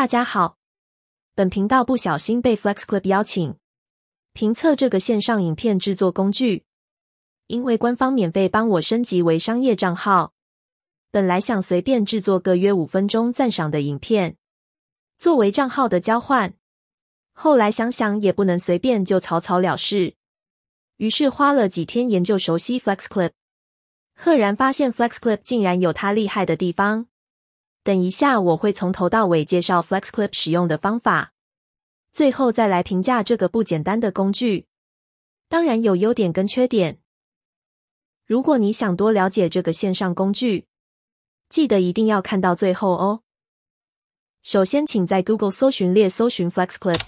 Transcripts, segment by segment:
大家好，本频道不小心被 FlexClip 邀请。评测这个线上影片制作工具，因为官方免费帮我升级为商业账号，本来想随便制作个约五分钟赞赏的影片，作为账号的交换，后来想想也不能随便就草草了事，于是花了几天研究熟悉 FlexClip，赫然发现 FlexClip 竟然有它厉害的地方。等一下，我会从头到尾介绍 FlexClip 使用的方法，最后再来评价这个不简单的工具。当然有优点跟缺点。如果你想多了解这个线上工具，记得一定要看到最后哦。首先，请在 Google 搜寻列搜寻 FlexClip，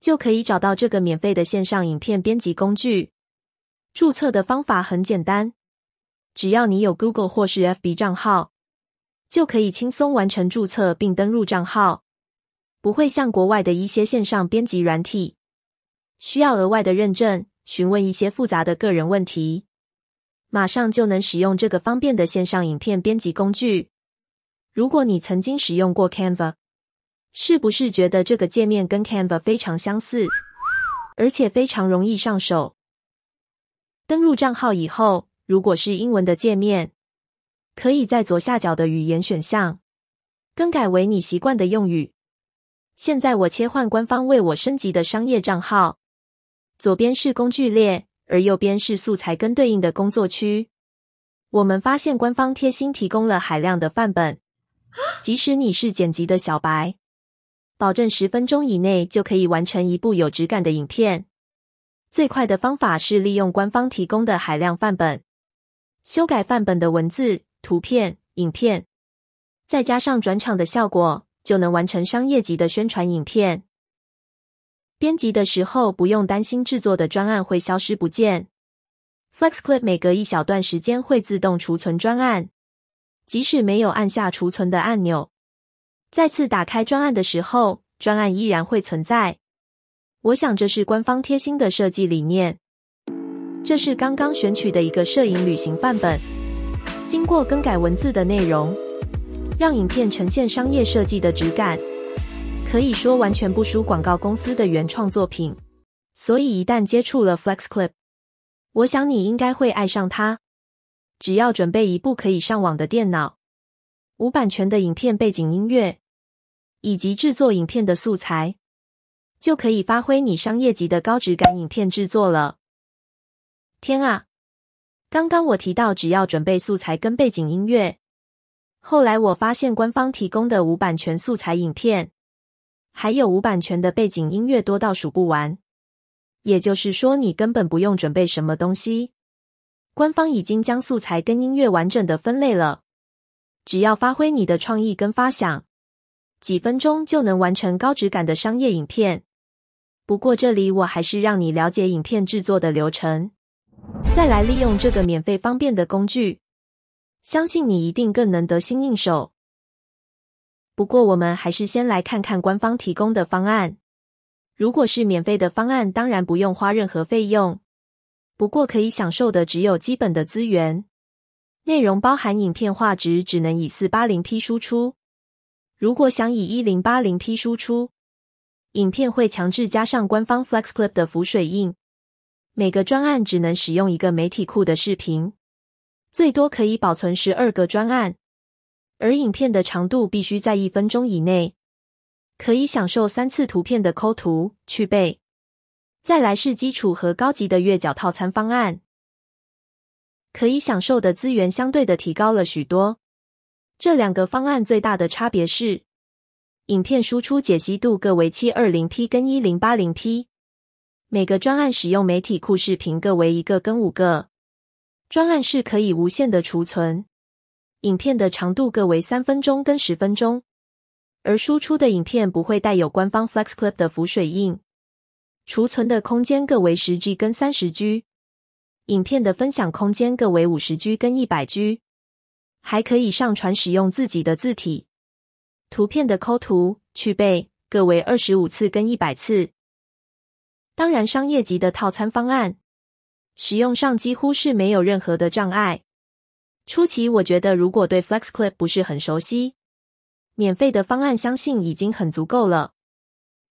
就可以找到这个免费的线上影片编辑工具。注册的方法很简单，只要你有 Google 或是 FB 账号。就可以轻松完成注册并登录账号，不会像国外的一些线上编辑软体需要额外的认证、询问一些复杂的个人问题。马上就能使用这个方便的线上影片编辑工具。如果你曾经使用过 Canva，是不是觉得这个界面跟 Canva 非常相似，而且非常容易上手？登录账号以后，如果是英文的界面。可以在左下角的语言选项更改为你习惯的用语。现在我切换官方为我升级的商业账号，左边是工具列，而右边是素材跟对应的工作区。我们发现官方贴心提供了海量的范本，即使你是剪辑的小白，保证十分钟以内就可以完成一部有质感的影片。最快的方法是利用官方提供的海量范本，修改范本的文字。图片、影片，再加上转场的效果，就能完成商业级的宣传影片。编辑的时候不用担心制作的专案会消失不见。FlexClip 每隔一小段时间会自动储存专案，即使没有按下储存的按钮，再次打开专案的时候，专案依然会存在。我想这是官方贴心的设计理念。这是刚刚选取的一个摄影旅行范本。经过更改文字的内容，让影片呈现商业设计的质感，可以说完全不输广告公司的原创作品。所以一旦接触了 FlexClip，我想你应该会爱上它。只要准备一部可以上网的电脑，无版权的影片背景音乐，以及制作影片的素材，就可以发挥你商业级的高质感影片制作了。天啊！刚刚我提到只要准备素材跟背景音乐，后来我发现官方提供的无版权素材影片，还有无版权的背景音乐多到数不完。也就是说，你根本不用准备什么东西，官方已经将素材跟音乐完整的分类了，只要发挥你的创意跟发想，几分钟就能完成高质感的商业影片。不过这里我还是让你了解影片制作的流程。再来利用这个免费方便的工具，相信你一定更能得心应手。不过，我们还是先来看看官方提供的方案。如果是免费的方案，当然不用花任何费用，不过可以享受的只有基本的资源，内容包含影片画质只能以四八零 P 输出。如果想以一零八零 P 输出，影片会强制加上官方 FlexClip 的浮水印。每个专案只能使用一个媒体库的视频，最多可以保存十二个专案，而影片的长度必须在一分钟以内，可以享受三次图片的抠图去背。再来是基础和高级的月缴套餐方案，可以享受的资源相对的提高了许多。这两个方案最大的差别是，影片输出解析度各为七二零 P 跟一零八零 P。每个专案使用媒体库视频各为一个跟五个，专案是可以无限的储存，影片的长度各为三分钟跟十分钟，而输出的影片不会带有官方 FlexClip 的浮水印，储存的空间各为十 G 跟三十 G，影片的分享空间各为五十 G 跟一百 G，还可以上传使用自己的字体，图片的抠图去背各为二十五次跟一百次。当然，商业级的套餐方案使用上几乎是没有任何的障碍。初期我觉得，如果对 FlexClip 不是很熟悉，免费的方案相信已经很足够了。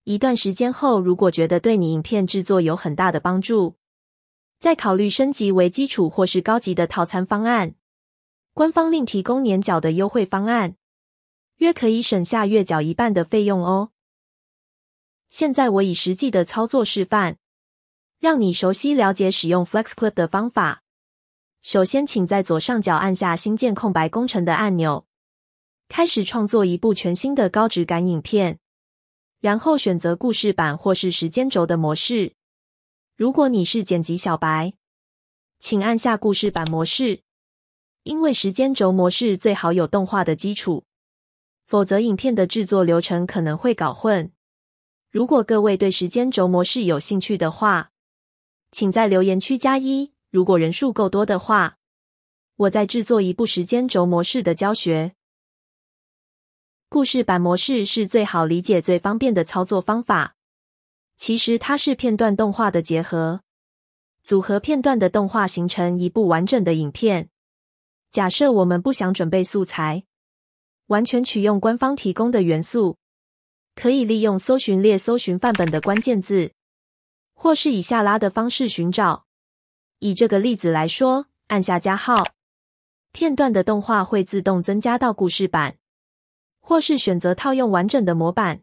一段时间后，如果觉得对你影片制作有很大的帮助，再考虑升级为基础或是高级的套餐方案。官方另提供年缴的优惠方案，约可以省下月缴一半的费用哦。现在我以实际的操作示范，让你熟悉了解使用 FlexClip 的方法。首先，请在左上角按下新建空白工程的按钮，开始创作一部全新的高质感影片。然后选择故事版或是时间轴的模式。如果你是剪辑小白，请按下故事版模式，因为时间轴模式最好有动画的基础，否则影片的制作流程可能会搞混。如果各位对时间轴模式有兴趣的话，请在留言区加一。如果人数够多的话，我再制作一部时间轴模式的教学。故事版模式是最好理解、最方便的操作方法。其实它是片段动画的结合，组合片段的动画形成一部完整的影片。假设我们不想准备素材，完全取用官方提供的元素，可以利用搜寻列搜寻范本的关键字，或是以下拉的方式寻找。以这个例子来说，按下加号，片段的动画会自动增加到故事版。或是选择套用完整的模板，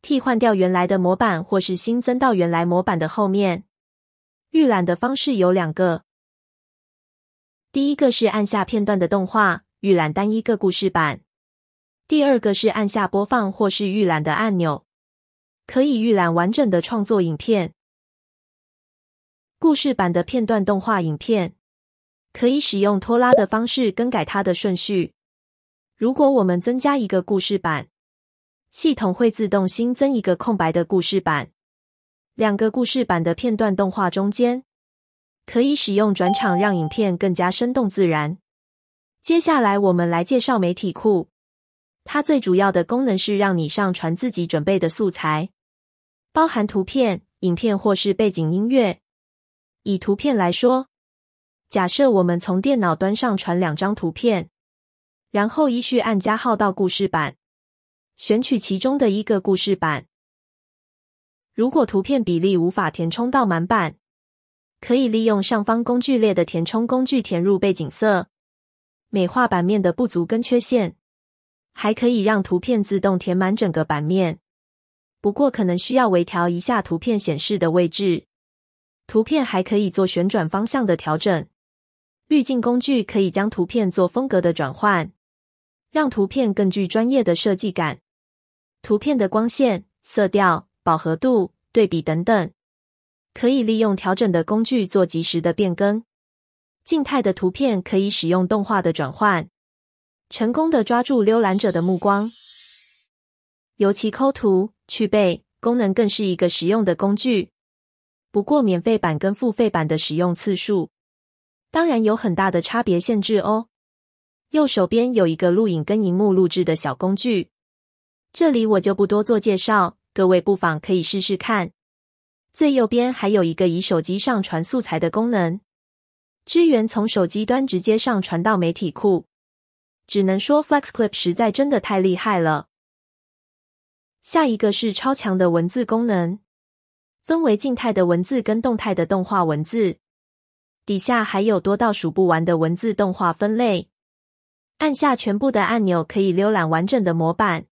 替换掉原来的模板，或是新增到原来模板的后面。预览的方式有两个，第一个是按下片段的动画预览单一个故事版，第二个是按下播放或是预览的按钮，可以预览完整的创作影片。故事版的片段动画影片可以使用拖拉的方式更改它的顺序。如果我们增加一个故事版，系统会自动新增一个空白的故事版。两个故事版的片段动画中间可以使用转场，让影片更加生动自然。接下来，我们来介绍媒体库。它最主要的功能是让你上传自己准备的素材，包含图片、影片或是背景音乐。以图片来说，假设我们从电脑端上传两张图片。然后依序按加号到故事版，选取其中的一个故事版。如果图片比例无法填充到满版，可以利用上方工具列的填充工具填入背景色，美化版面的不足跟缺陷。还可以让图片自动填满整个版面，不过可能需要微调一下图片显示的位置。图片还可以做旋转方向的调整，滤镜工具可以将图片做风格的转换。让图片更具专业的设计感。图片的光线、色调、饱和度、对比等等，可以利用调整的工具做及时的变更。静态的图片可以使用动画的转换，成功的抓住浏览者的目光。尤其抠图、去背功能更是一个实用的工具。不过，免费版跟付费版的使用次数，当然有很大的差别限制哦。右手边有一个录影跟荧幕录制的小工具，这里我就不多做介绍，各位不妨可以试试看。最右边还有一个以手机上传素材的功能，支援从手机端直接上传到媒体库。只能说 FlexClip 实在真的太厉害了。下一个是超强的文字功能，分为静态的文字跟动态的动画文字，底下还有多到数不完的文字动画分类。按下全部的按钮，可以浏览完整的模板。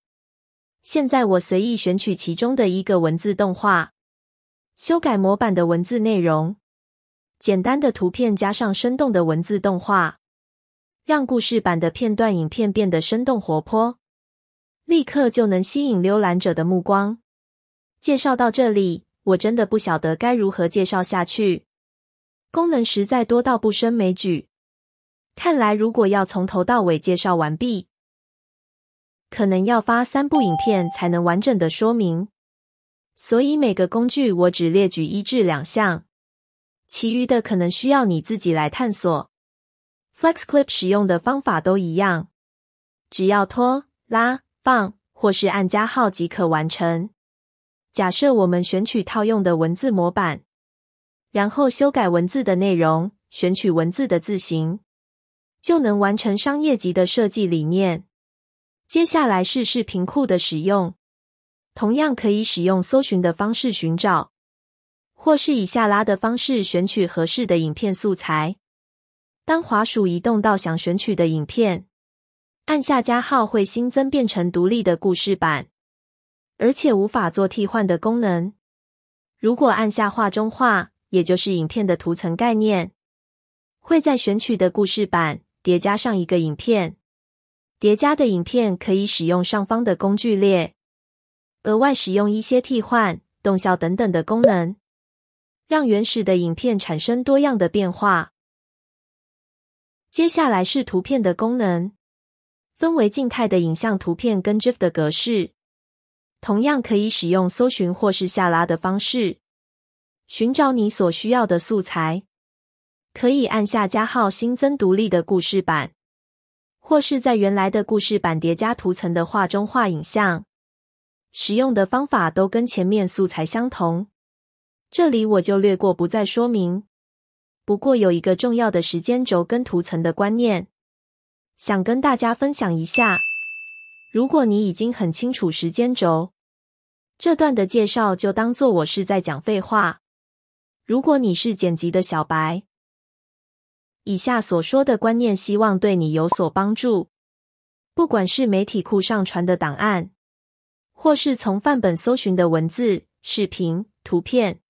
现在我随意选取其中的一个文字动画，修改模板的文字内容。简单的图片加上生动的文字动画，让故事版的片段影片变得生动活泼，立刻就能吸引浏览者的目光。介绍到这里，我真的不晓得该如何介绍下去，功能实在多到不胜枚举。看来，如果要从头到尾介绍完毕，可能要发三部影片才能完整的说明。所以每个工具我只列举一至两项，其余的可能需要你自己来探索。FlexClip 使用的方法都一样，只要拖、拉、放或是按加号即可完成。假设我们选取套用的文字模板，然后修改文字的内容，选取文字的字形。就能完成商业级的设计理念。接下来是视频库的使用，同样可以使用搜寻的方式寻找，或是以下拉的方式选取合适的影片素材。当滑鼠移动到想选取的影片，按下加号会新增变成独立的故事版，而且无法做替换的功能。如果按下画中画，也就是影片的图层概念，会在选取的故事版叠加上一个影片。叠加的影片可以使用上方的工具列，额外使用一些替换、动效等等的功能，让原始的影片产生多样的变化。接下来是图片的功能，分为静态的影像图片跟 GIF 的格式，同样可以使用搜寻或是下拉的方式寻找你所需要的素材。可以按下加号新增独立的故事版，或是在原来的故事版叠加图层的画中画影像。使用的方法都跟前面素材相同，这里我就略过不再说明。不过有一个重要的时间轴跟图层的观念，想跟大家分享一下。如果你已经很清楚时间轴，这段的介绍就当做我是在讲废话。如果你是剪辑的小白，以下所说的观念希望对你有所帮助。不管是媒体库上传的档案，或是从范本搜寻的文字、视频、图片。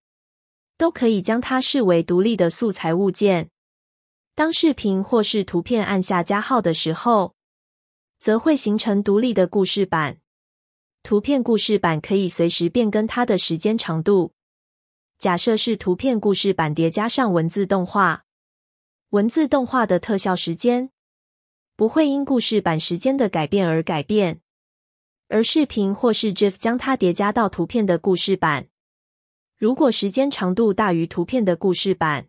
都可以将它视为独立的素材物件。当视频或是图片按下加号的时候，则会形成独立的故事版。图片故事版可以随时变更它的时间长度。假设是图片故事版叠加上文字动画，文字动画的特效时间不会因故事版时间的改变而改变，而视频或是 GIF 将它叠加到图片的故事版。如果时间长度大于图片的故事版，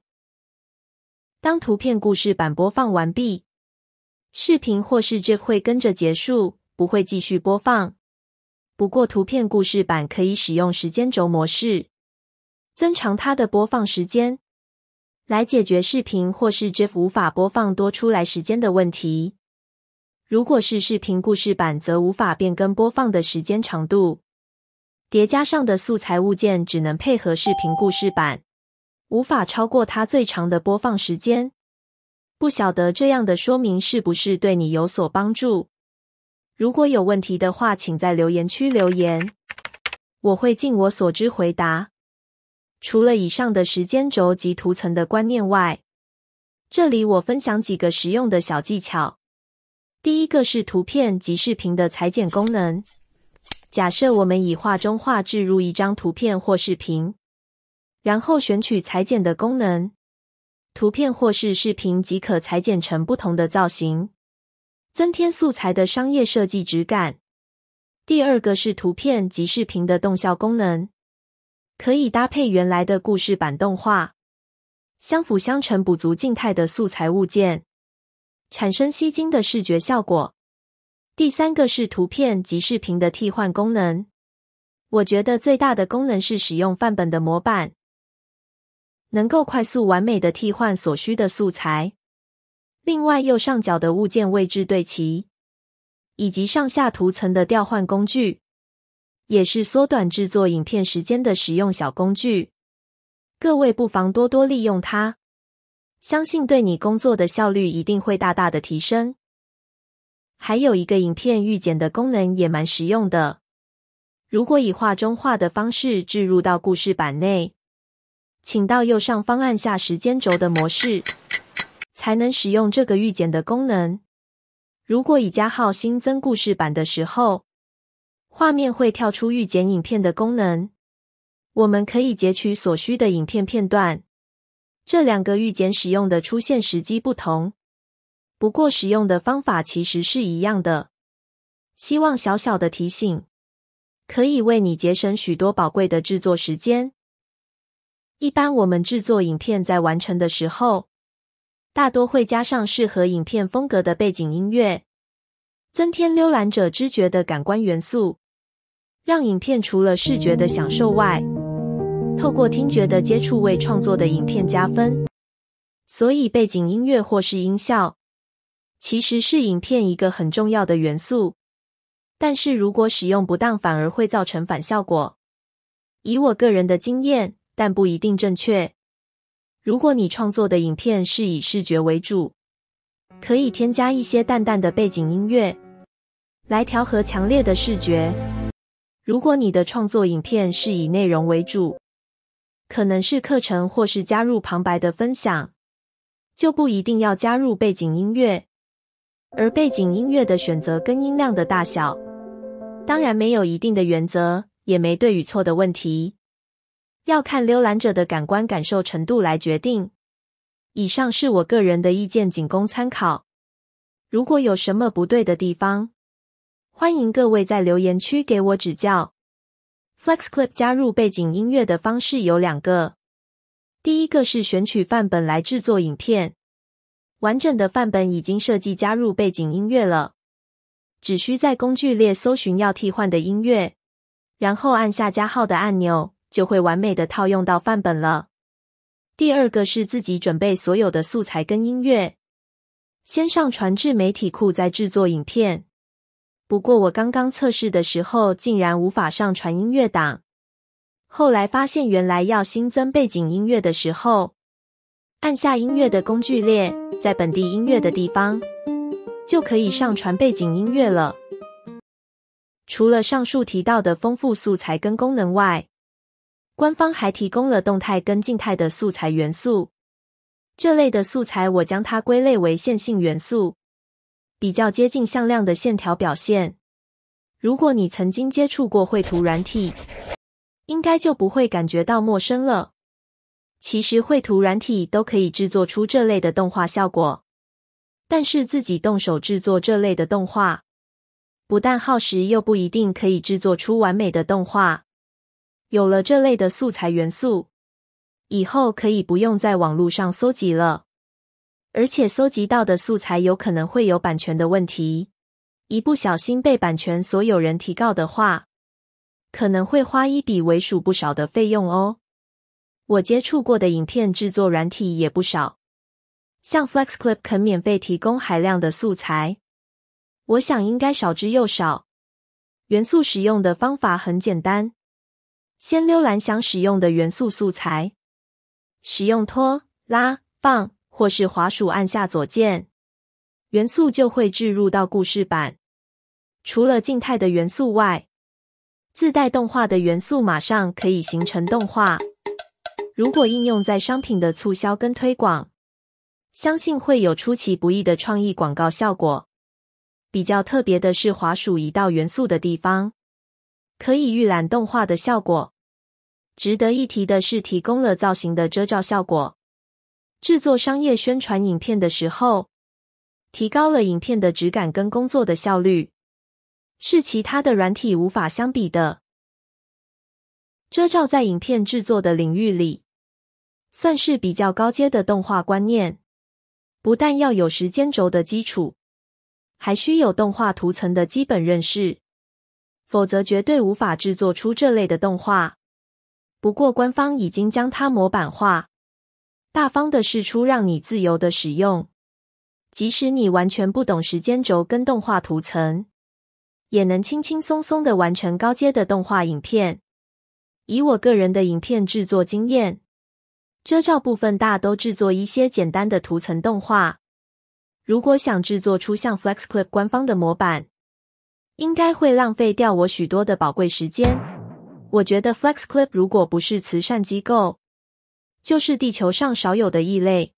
当图片故事版播放完毕，视频或是这会跟着结束，不会继续播放。不过，图片故事版可以使用时间轴模式，增长它的播放时间，来解决视频或是 GIF 无法播放多出来时间的问题。如果是视频故事版，则无法变更播放的时间长度。叠加上的素材物件只能配合视频故事版，无法超过它最长的播放时间。不晓得这样的说明是不是对你有所帮助？如果有问题的话，请在留言区留言，我会尽我所知回答。除了以上的时间轴及图层的观念外，这里我分享几个实用的小技巧。第一个是图片及视频的裁剪功能。假设我们以画中画置入一张图片或视频，然后选取裁剪的功能，图片或是视频即可裁剪成不同的造型，增添素材的商业设计质感。第二个是图片及视频的动效功能，可以搭配原来的故事版动画，相辅相成，补足静态的素材物件，产生吸睛的视觉效果。第三个是图片及视频的替换功能。我觉得最大的功能是使用范本的模板，能够快速完美的替换所需的素材。另外，右上角的物件位置对齐，以及上下图层的调换工具，也是缩短制作影片时间的实用小工具。各位不妨多多利用它，相信对你工作的效率一定会大大的提升。还有一个影片预剪的功能也蛮实用的。如果以画中画的方式置入到故事版内，请到右上方按下时间轴的模式，才能使用这个预剪的功能。如果以加号新增故事版的时候，画面会跳出预剪影片的功能，我们可以截取所需的影片片段。这两个预剪使用的出现时机不同。不过，使用的方法其实是一样的。希望小小的提醒可以为你节省许多宝贵的制作时间。一般我们制作影片在完成的时候，大多会加上适合影片风格的背景音乐，增添浏览者知觉的感官元素，让影片除了视觉的享受外，透过听觉的接触为创作的影片加分。所以，背景音乐或是音效。其实是影片一个很重要的元素。但是如果使用不当，反而会造成反效果。以我个人的经验，但不一定正确。如果你创作的影片是以视觉为主，可以添加一些淡淡的背景音乐，来调和强烈的视觉。如果你的创作影片是以内容为主，可能是课程或是加入旁白的分享，就不一定要加入背景音乐。而背景音乐的选择跟音量的大小，当然没有一定的原则，也没对与错的问题，要看浏览者的感官感受程度来决定。以上是我个人的意见，仅供参考。如果有什么不对的地方，欢迎各位在留言区给我指教。FlexClip 加入背景音乐的方式有两个，第一个是选取范本来制作影片，完整的范本已经设计加入背景音乐了，只需在工具列搜寻要替换的音乐，然后按下加号的按钮，就会完美的套用到范本了。第二个是自己准备所有的素材跟音乐，先上传至媒体库，再制作影片。不过我刚刚测试的时候，竟然无法上传音乐档。后来发现，原来要新增背景音乐的时候，按下音乐的工具列，在本地音乐的地方，就可以上传背景音乐了。除了上述提到的丰富素材跟功能外，官方还提供了动态跟静态的素材元素。这类的素材，我将它归类为线性元素。比较接近向量的线条表现。如果你曾经接触过绘图软体，应该就不会感觉到陌生了。其实绘图软体都可以制作出这类的动画效果，但是自己动手制作这类的动画，不但耗时，又不一定可以制作出完美的动画。有了这类的素材元素，以后可以不用在网络上搜集了。而且搜集到的素材有可能会有版权的问题，一不小心被版权所有人提告的话，可能会花一笔为数不少的费用哦。我接触过的影片制作软体也不少，像 FlexClip 肯免费提供海量的素材，我想应该少之又少。元素使用的方法很简单，先浏览想使用的元素素材，使用拖拉放。或是滑鼠按下左键，元素就会置入到故事板。除了静态的元素外，自带动画的元素马上可以形成动画。如果应用在商品的促销跟推广，相信会有出其不意的创意广告效果。比较特别的是，滑鼠移到元素的地方，可以预览动画的效果。值得一提的是，提供了造型的遮罩效果。制作商业宣传影片的时候，提高了影片的质感跟工作的效率，是其他的软体无法相比的。遮罩在影片制作的领域里，算是比较高阶的动画观念。不但要有时间轴的基础，还需有动画图层的基本认识，否则绝对无法制作出这类的动画。不过官方已经将它模板化。大方的试出，让你自由的使用。即使你完全不懂时间轴跟动画图层，也能轻轻松松的完成高阶的动画影片。以我个人的影片制作经验，遮罩部分大都制作一些简单的图层动画。如果想制作出像 FlexClip 官方的模板，应该会浪费掉我许多的宝贵时间。我觉得 FlexClip 如果不是慈善机构，就是地球上少有的异类。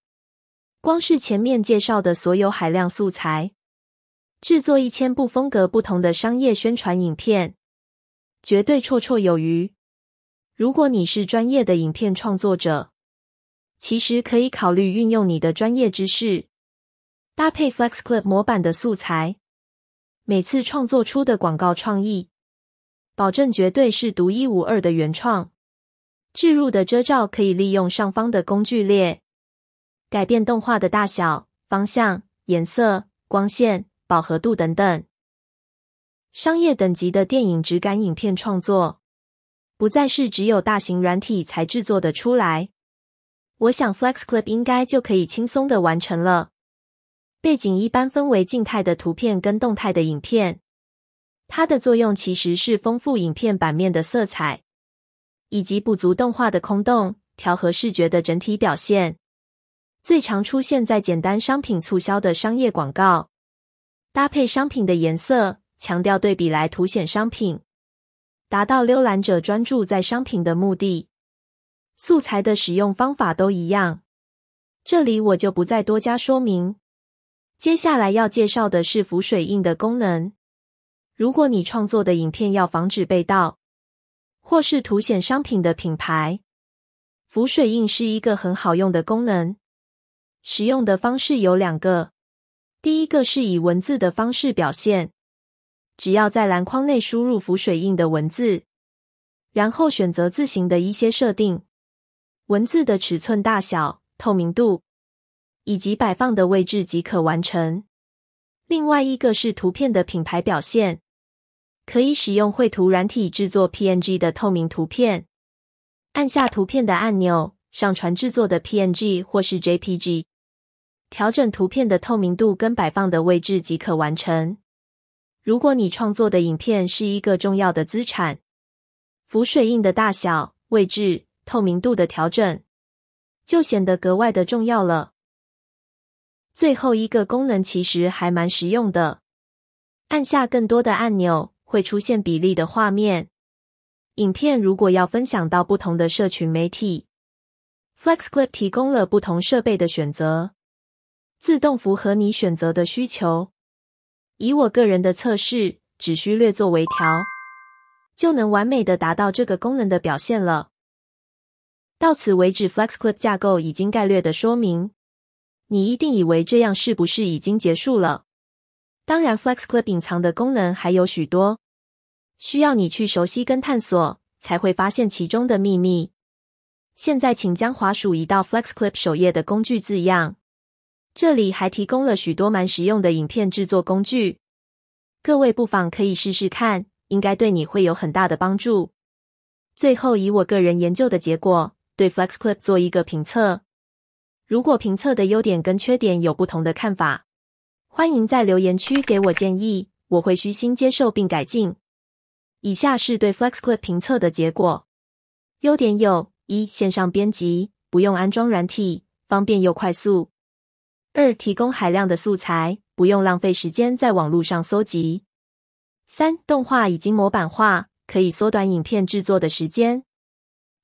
光是前面介绍的所有海量素材，制作一千部风格不同的商业宣传影片，绝对绰绰有余。如果你是专业的影片创作者，其实可以考虑运用你的专业知识，搭配 FlexClip 模板的素材，每次创作出的广告创意，保证绝对是独一无二的原创。置入的遮罩可以利用上方的工具列，改变动画的大小、方向、颜色、光线、饱和度等等。商业等级的电影质感影片创作，不再是只有大型软体才制作的出来。我想 FlexClip 应该就可以轻松的完成了。背景一般分为静态的图片跟动态的影片。它的作用其实是丰富影片版面的色彩，以及补足动画的空洞，调和视觉的整体表现。最常出现在简单商品促销的商业广告，搭配商品的颜色，强调对比来凸显商品，达到浏览者专注在商品的目的。素材的使用方法都一样，这里我就不再多加说明。接下来要介绍的是浮水印的功能。如果你创作的影片要防止被盗，或是凸显商品的品牌，浮水印是一个很好用的功能。使用的方式有两个，第一个是以文字的方式表现，只要在篮框内输入浮水印的文字，然后选择字形的一些设定，文字的尺寸大小、透明度以及摆放的位置即可完成。另外一个是图片的品牌表现，可以使用绘图软体制作 PNG 的透明图片，按下图片的按钮，上传制作的 PNG 或是 JPG。调整图片的透明度跟摆放的位置即可完成。如果你创作的影片是一个重要的资产，浮水印的大小、位置、透明度的调整就显得格外的重要了。最后一个功能其实还蛮实用的，按下更多的按钮会出现比例的画面。影片如果要分享到不同的社群媒体，FlexClip 提供了不同设备的选择。自动符合你选择的需求。以我个人的测试，只需略作微调，就能完美的达到这个功能的表现了。到此为止，FlexClip 架构已经概略的说明。你一定以为这样是不是已经结束了？当然，FlexClip 隐藏的功能还有许多，需要你去熟悉跟探索，才会发现其中的秘密。现在，请将滑鼠移到 FlexClip 首页的工具字样。这里还提供了许多蛮实用的影片制作工具，各位不妨可以试试看，应该对你会有很大的帮助。最后，以我个人研究的结果，对 FlexClip 做一个评测。如果评测的优点跟缺点有不同的看法，欢迎在留言区给我建议，我会虚心接受并改进。以下是对 FlexClip 评测的结果：优点有：一、线上编辑，不用安装软体，方便又快速。二、提供海量的素材，不用浪费时间在网络上搜集。三、动画已经模板化，可以缩短影片制作的时间。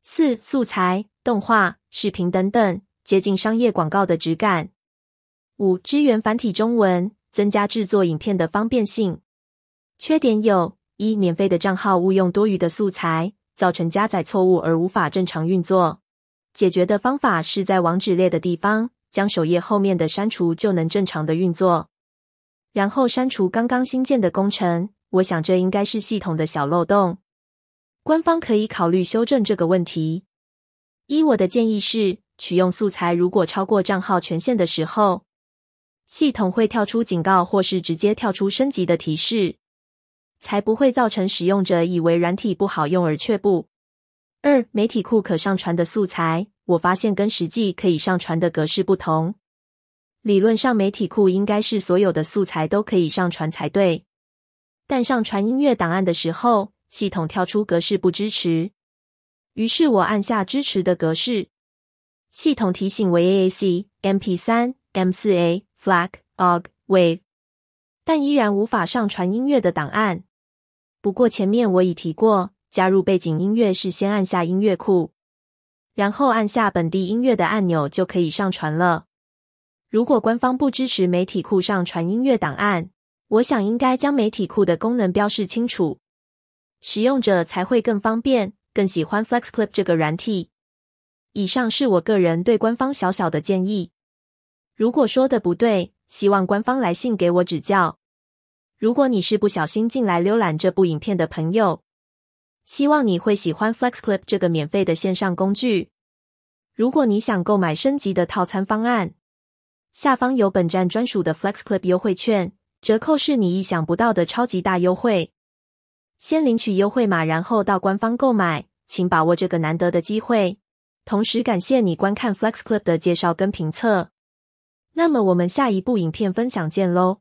四、素材、动画、视频等等，接近商业广告的质感。五、支援繁体中文，增加制作影片的方便性。缺点有：一、免费的账号误用多余的素材，造成加载错误而无法正常运作。解决的方法是在网址列的地方。将首页后面的删除就能正常的运作，然后删除刚刚新建的工程。我想这应该是系统的小漏洞，官方可以考虑修正这个问题。一，我的建议是，取用素材如果超过账号权限的时候，系统会跳出警告，或是直接跳出升级的提示，才不会造成使用者以为软体不好用而却步。二，媒体库可上传的素材。我发现跟实际可以上传的格式不同。理论上，媒体库应该是所有的素材都可以上传才对。但上传音乐档案的时候，系统跳出格式不支持。于是我按下支持的格式，系统提醒为 AAC、MP3、M4A、FLAC、OGG、WAV，但依然无法上传音乐的档案。不过前面我已提过，加入背景音乐是先按下音乐库。然后按下本地音乐的按钮就可以上传了。如果官方不支持媒体库上传音乐档案，我想应该将媒体库的功能标示清楚，使用者才会更方便、更喜欢 FlexClip 这个软体。以上是我个人对官方小小的建议。如果说的不对，希望官方来信给我指教。如果你是不小心进来浏览这部影片的朋友。希望你会喜欢 FlexClip 这个免费的线上工具。如果你想购买升级的套餐方案，下方有本站专属的 FlexClip 优惠券，折扣是你意想不到的超级大优惠。先领取优惠码，然后到官方购买，请把握这个难得的机会。同时感谢你观看 FlexClip 的介绍跟评测。那么我们下一部影片分享见喽！